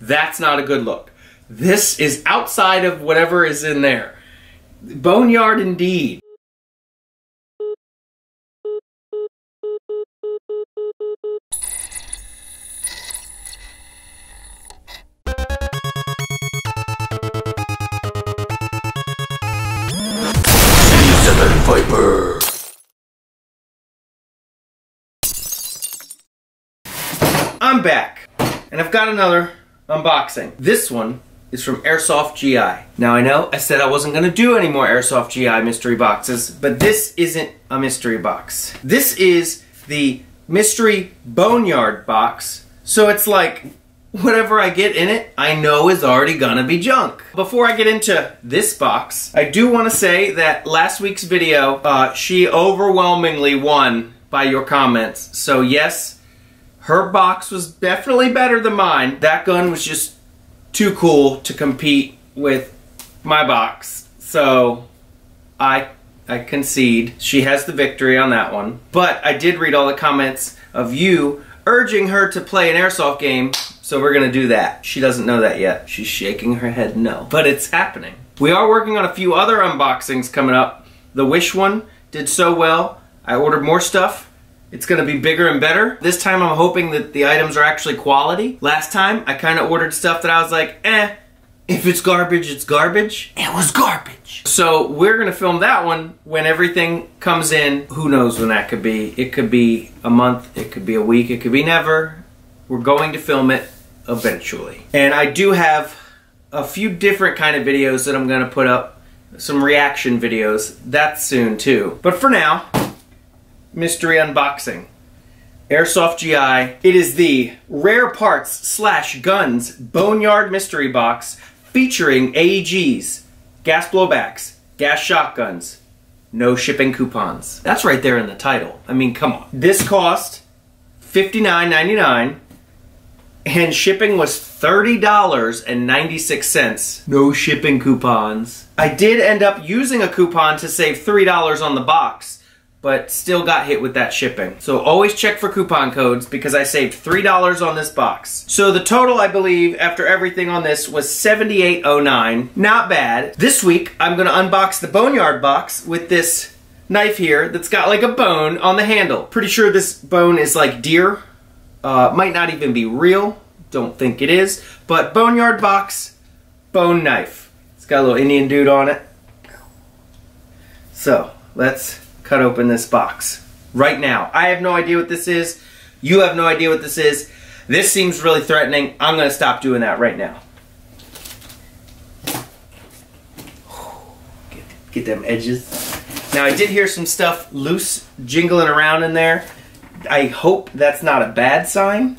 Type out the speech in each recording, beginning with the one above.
That's not a good look. This is outside of whatever is in there. Boneyard indeed. Viper. I'm back, and I've got another unboxing. This one is from Airsoft GI. Now I know I said I wasn't gonna do any more Airsoft GI mystery boxes, but this isn't a mystery box. This is the mystery boneyard box, so it's like whatever I get in it, I know is already gonna be junk. Before I get into this box, I do want to say that last week's video, uh, she overwhelmingly won by your comments. So yes, her box was definitely better than mine. That gun was just too cool to compete with my box. So I I concede. She has the victory on that one. But I did read all the comments of you urging her to play an airsoft game, so we're gonna do that. She doesn't know that yet. She's shaking her head no. But it's happening. We are working on a few other unboxings coming up. The Wish one did so well. I ordered more stuff. It's gonna be bigger and better. This time I'm hoping that the items are actually quality. Last time I kinda ordered stuff that I was like, eh, if it's garbage, it's garbage. It was garbage. So we're gonna film that one when everything comes in. Who knows when that could be? It could be a month, it could be a week, it could be never. We're going to film it eventually. And I do have a few different kind of videos that I'm gonna put up. Some reaction videos. That's soon too. But for now, mystery unboxing. Airsoft GI. It is the Rare Parts slash Guns Boneyard Mystery Box featuring AEGs, gas blowbacks, gas shotguns, no shipping coupons. That's right there in the title. I mean, come on. This cost $59.99 and shipping was $30.96. No shipping coupons. I did end up using a coupon to save $3 on the box but still got hit with that shipping. So always check for coupon codes because I saved $3 on this box. So the total, I believe, after everything on this was $78.09. Not bad. This week, I'm gonna unbox the Boneyard box with this knife here that's got like a bone on the handle. Pretty sure this bone is like deer. Uh, might not even be real. Don't think it is. But Boneyard box, bone knife. It's got a little Indian dude on it. So, let's cut open this box right now. I have no idea what this is. You have no idea what this is. This seems really threatening. I'm going to stop doing that right now. Get, get them edges. Now, I did hear some stuff loose jingling around in there. I hope that's not a bad sign.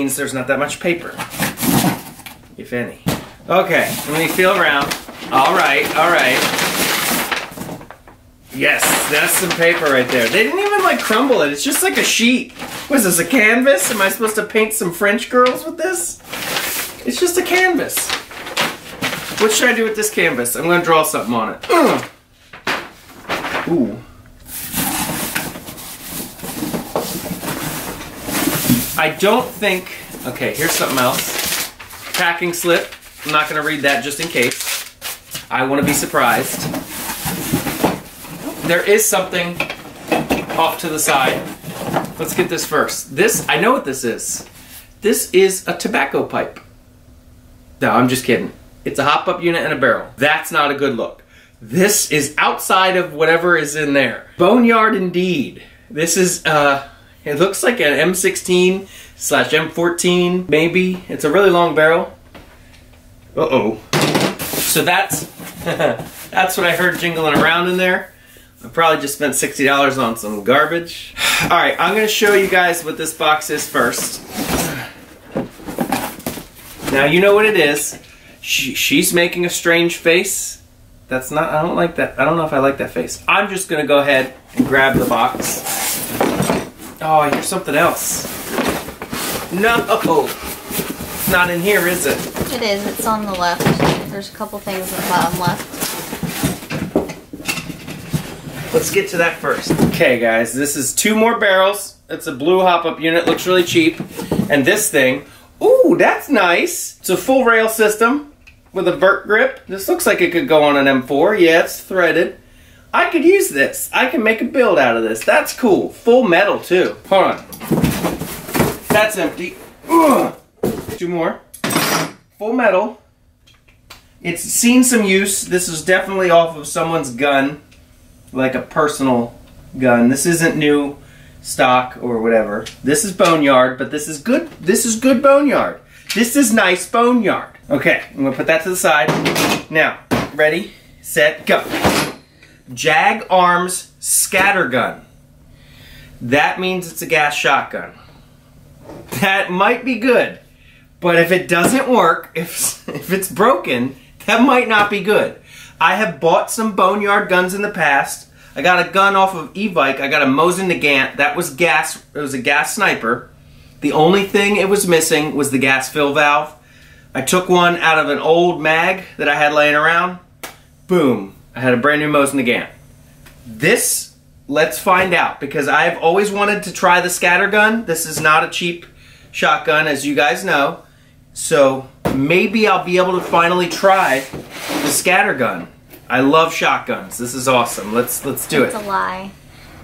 Means there's not that much paper. If any. Okay, let me feel around. Alright, alright. Yes, that's some paper right there. They didn't even like crumble it. It's just like a sheet. What is this, a canvas? Am I supposed to paint some French girls with this? It's just a canvas. What should I do with this canvas? I'm gonna draw something on it. Ooh. I don't think, okay, here's something else. Packing slip. I'm not gonna read that just in case. I wanna be surprised. There is something off to the side. Let's get this first. This, I know what this is. This is a tobacco pipe. No, I'm just kidding. It's a hop up unit and a barrel. That's not a good look. This is outside of whatever is in there. Boneyard indeed. This is, uh, it looks like an M16 slash M14, maybe. It's a really long barrel. Uh-oh. So that's, that's what I heard jingling around in there. I probably just spent $60 on some garbage. All right, I'm gonna show you guys what this box is first. Now you know what it is. She, she's making a strange face. That's not, I don't like that. I don't know if I like that face. I'm just gonna go ahead and grab the box. Oh, here's something else. No! It's not in here, is it? It is. It's on the left. There's a couple things at the bottom left. let's get to that first. Okay, guys, this is two more barrels. It's a blue hop-up unit, looks really cheap. And this thing, ooh, that's nice. It's a full rail system with a vert grip. This looks like it could go on an M4. Yeah, it's threaded. I could use this. I can make a build out of this. That's cool. Full metal, too. Hold on. That's empty. Ugh. Two more. Full metal. It's seen some use. This is definitely off of someone's gun, like a personal gun. This isn't new stock or whatever. This is boneyard, but this is good. This is good boneyard. This is nice boneyard. Okay, I'm gonna put that to the side. Now, ready, set, go. Jag Arms Scattergun. That means it's a gas shotgun. That might be good, but if it doesn't work, if, if it's broken, that might not be good. I have bought some boneyard guns in the past. I got a gun off of Evike. I got a Mosin Nagant. That was gas. It was a gas sniper. The only thing it was missing was the gas fill valve. I took one out of an old mag that I had laying around. Boom. I had a brand new Mosin Nagant. This, let's find out because I've always wanted to try the scatter gun. This is not a cheap shotgun, as you guys know. So maybe I'll be able to finally try the scatter gun. I love shotguns. This is awesome. Let's let's do It's it. a lie.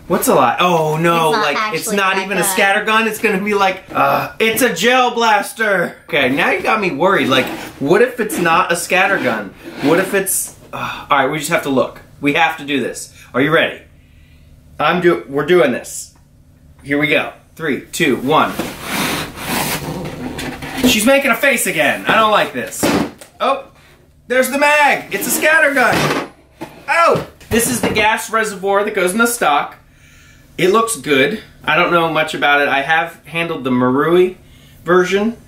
What's a lie? Oh no, It's like it's not even a scatter gun. It's gonna be like, uh, it's a gel blaster. Okay, now you got me worried. Like, what if it's not a scatter gun? What if it's? All right, we just have to look. We have to do this. Are you ready? I'm do. We're doing this. Here we go. Three, two, one. She's making a face again. I don't like this. Oh, there's the mag. It's a scattergun. Oh, this is the gas reservoir that goes in the stock. It looks good. I don't know much about it. I have handled the Marui version.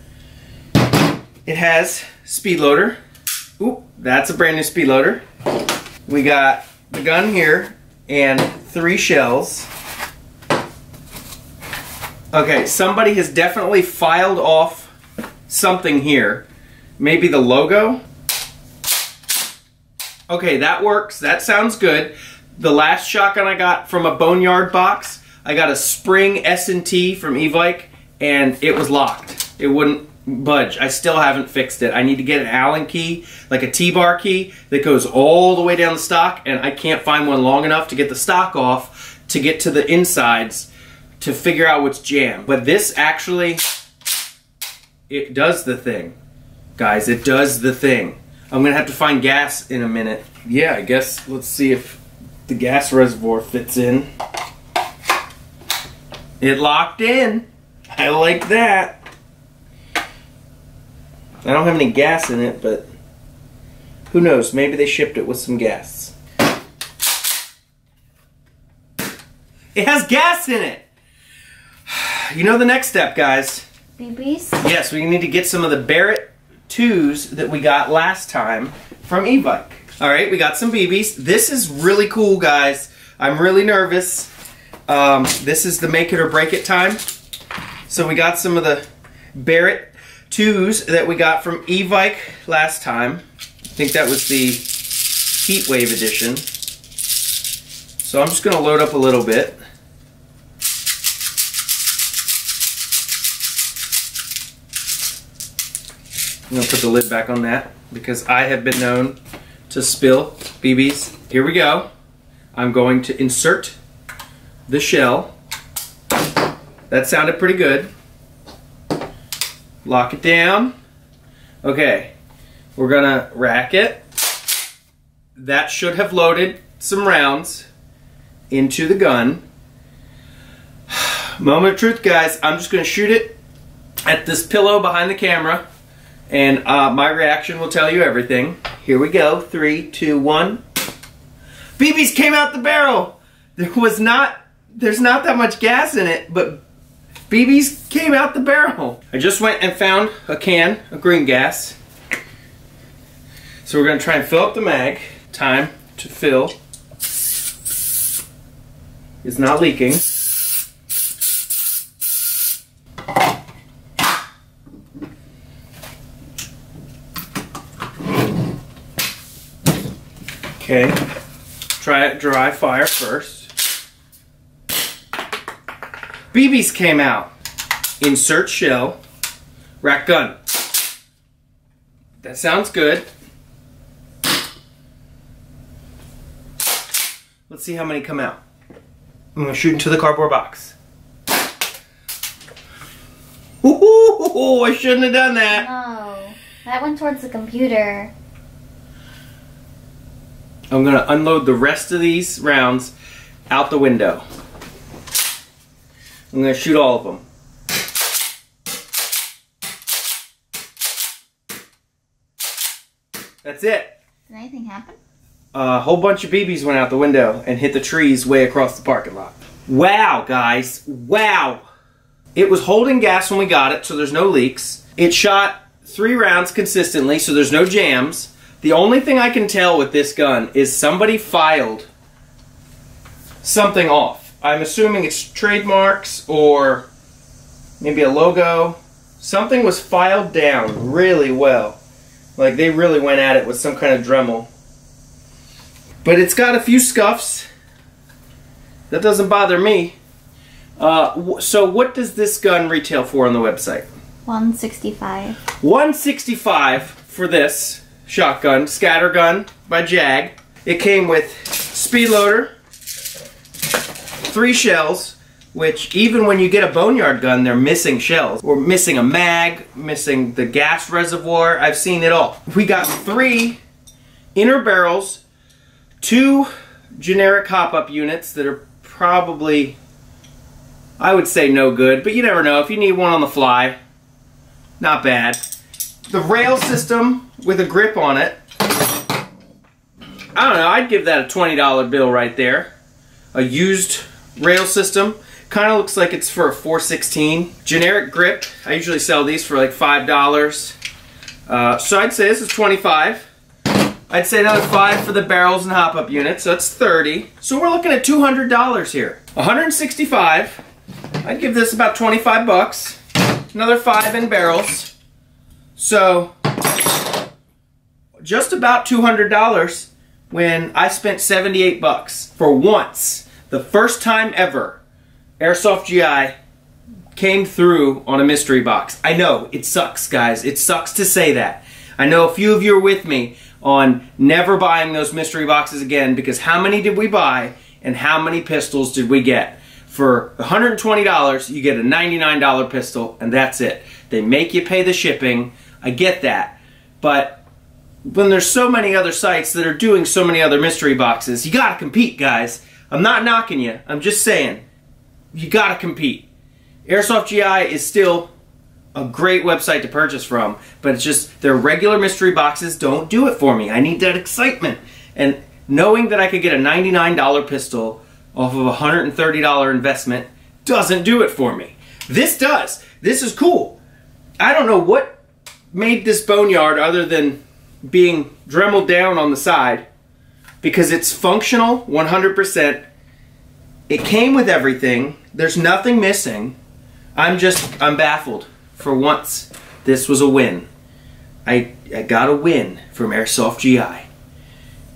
It has speed loader. Oop, that's a brand new speed loader. We got the gun here and three shells. Okay, somebody has definitely filed off something here. Maybe the logo? Okay, that works. That sounds good. The last shotgun I got from a Boneyard box, I got a Spring S&T from Evike, and it was locked. It wouldn't budge. I still haven't fixed it. I need to get an Allen key, like a T-bar key, that goes all the way down the stock, and I can't find one long enough to get the stock off to get to the insides to figure out what's jammed. But this actually, it does the thing. Guys, it does the thing. I'm gonna have to find gas in a minute. Yeah, I guess let's see if the gas reservoir fits in. It locked in. I like that. I don't have any gas in it, but who knows? Maybe they shipped it with some gas. It has gas in it. You know the next step, guys. BBs? Yes, we need to get some of the Barrett 2s that we got last time from Evike. All right, we got some BBs. This is really cool, guys. I'm really nervous. Um, this is the make it or break it time. So we got some of the Barrett 2s that we got from Evike last time. I think that was the Heatwave edition. So I'm just gonna load up a little bit. I'm gonna put the lid back on that because I have been known to spill BBs. Here we go. I'm going to insert the shell. That sounded pretty good. Lock it down. Okay, we're gonna rack it. That should have loaded some rounds into the gun. Moment of truth, guys. I'm just gonna shoot it at this pillow behind the camera and uh, my reaction will tell you everything. Here we go. Three, two, one. BBs came out the barrel. There was not, there's not that much gas in it, but BBs came out the barrel. I just went and found a can of green gas. So we're gonna try and fill up the mag. Time to fill. It's not leaking. Okay. try it dry fire first. BBs came out. Insert shell. Rack gun. That sounds good. Let's see how many come out. I'm gonna shoot into the cardboard box. Ooh, I shouldn't have done that. No, that went towards the computer. I'm gonna unload the rest of these rounds out the window. I'm gonna shoot all of them. That's it. Did anything happen? A whole bunch of BBs went out the window and hit the trees way across the parking lot. Wow, guys. Wow. It was holding gas when we got it, so there's no leaks. It shot three rounds consistently, so there's no jams. The only thing I can tell with this gun is somebody filed something off. I'm assuming it's trademarks or maybe a logo. Something was filed down really well. Like they really went at it with some kind of Dremel. But it's got a few scuffs. That doesn't bother me. Uh, so what does this gun retail for on the website? 165. 165 for this shotgun, scatter gun by Jag. It came with speed loader, three shells, which even when you get a boneyard gun, they're missing shells. We're missing a mag, missing the gas reservoir. I've seen it all. We got three inner barrels, two generic hop-up units that are probably, I would say no good, but you never know. If you need one on the fly, not bad. The rail system with a grip on it. I don't know, I'd give that a $20 bill right there. A used rail system. Kind of looks like it's for a 416. Generic grip. I usually sell these for like $5. Uh, so I'd say this is 25. I'd say another 5 for the barrels and hop-up units, so that's 30. So we're looking at $200 here. 165. I'd give this about 25 bucks. Another 5 in barrels. So just about $200 when I spent 78 bucks for once. The first time ever Airsoft GI came through on a mystery box. I know, it sucks, guys. It sucks to say that. I know a few of you are with me on never buying those mystery boxes again because how many did we buy and how many pistols did we get? For $120, you get a $99 pistol and that's it. They make you pay the shipping. I get that. But when there's so many other sites that are doing so many other mystery boxes, you gotta compete, guys. I'm not knocking you. I'm just saying, you gotta compete. Airsoft GI is still a great website to purchase from, but it's just their regular mystery boxes don't do it for me. I need that excitement. And knowing that I could get a $99 pistol off of a $130 investment doesn't do it for me. This does. This is cool. I don't know what made this boneyard other than being dremeled down on the side because it's functional 100%. It came with everything. There's nothing missing. I'm just, I'm baffled. For once, this was a win. I, I got a win from Airsoft GI.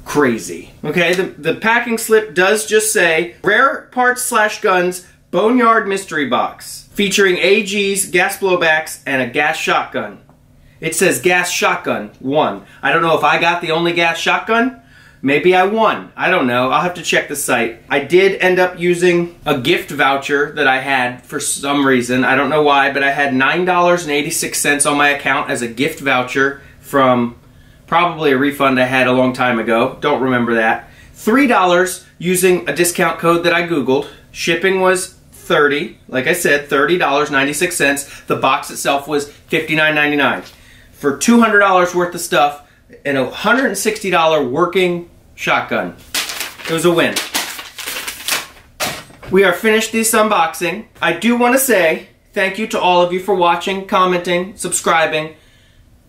Crazy. Okay, the, the packing slip does just say rare parts slash guns boneyard mystery box featuring AGs, gas blowbacks, and a gas shotgun. It says gas shotgun one. I don't know if I got the only gas shotgun. Maybe I won. I don't know. I'll have to check the site. I did end up using a gift voucher that I had for some reason. I don't know why, but I had $9.86 on my account as a gift voucher from probably a refund I had a long time ago. Don't remember that. $3 using a discount code that I Googled. Shipping was 30 like I said, $30.96. The box itself was $59.99. For $200 worth of stuff and a $160 working shotgun. It was a win. We are finished this unboxing. I do want to say thank you to all of you for watching, commenting, subscribing.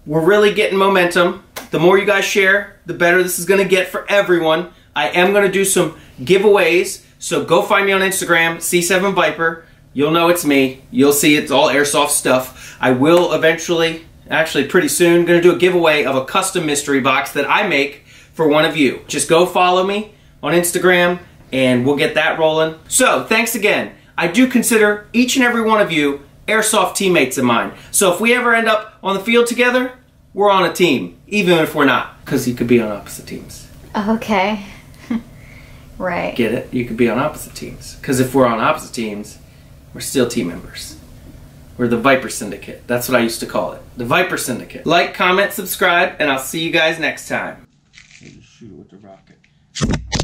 We're really getting momentum. The more you guys share, the better this is going to get for everyone. I am going to do some giveaways, so go find me on Instagram, C7 Viper. You'll know it's me. You'll see it's all airsoft stuff. I will eventually, actually pretty soon, going to do a giveaway of a custom mystery box that I make for one of you. Just go follow me on Instagram, and we'll get that rolling. So, thanks again. I do consider each and every one of you airsoft teammates of mine. So, if we ever end up on the field together, we're on a team, even if we're not, because you could be on opposite teams. Okay. right. Get it? You could be on opposite teams. Because if we're on opposite teams, we're still team members. We're the Viper Syndicate. That's what I used to call it. The Viper Syndicate. Like, comment, subscribe, and I'll see you guys next time. Shoot it with the rocket.